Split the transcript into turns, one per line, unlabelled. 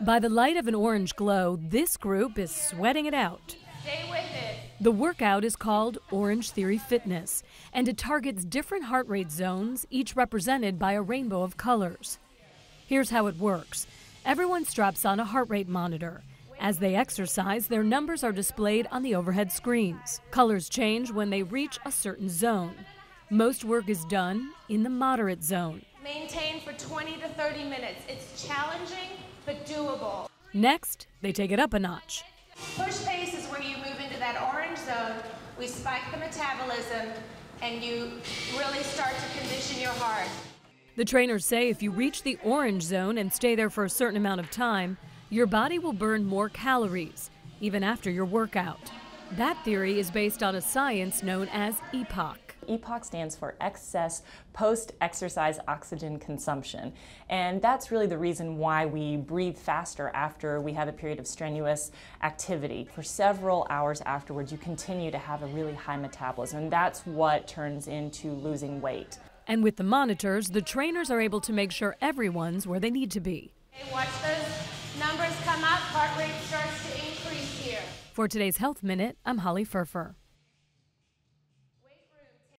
By the light of an orange glow, this group is sweating it out.
Stay with it.
The workout is called Orange Theory Fitness, and it targets different heart rate zones, each represented by a rainbow of colors. Here's how it works everyone straps on a heart rate monitor. As they exercise, their numbers are displayed on the overhead screens. Colors change when they reach a certain zone. Most work is done in the moderate zone.
Maintain for 20 to 30 minutes. It's challenging, but doable.
Next, they take it up a notch.
Push pace is where you move into that orange zone. We spike the metabolism, and you really start to condition your heart.
The trainers say if you reach the orange zone and stay there for a certain amount of time, your body will burn more calories, even after your workout. That theory is based on a science known as EPOC.
EPOC stands for excess post exercise oxygen consumption. And that's really the reason why we breathe faster after we have a period of strenuous activity. For several hours afterwards, you continue to have a really high metabolism. And that's what turns into losing weight.
And with the monitors, the trainers are able to make sure everyone's where they need to be.
Okay, watch those numbers come up. Heart rate starts to increase here.
For today's Health Minute, I'm Holly Firfer.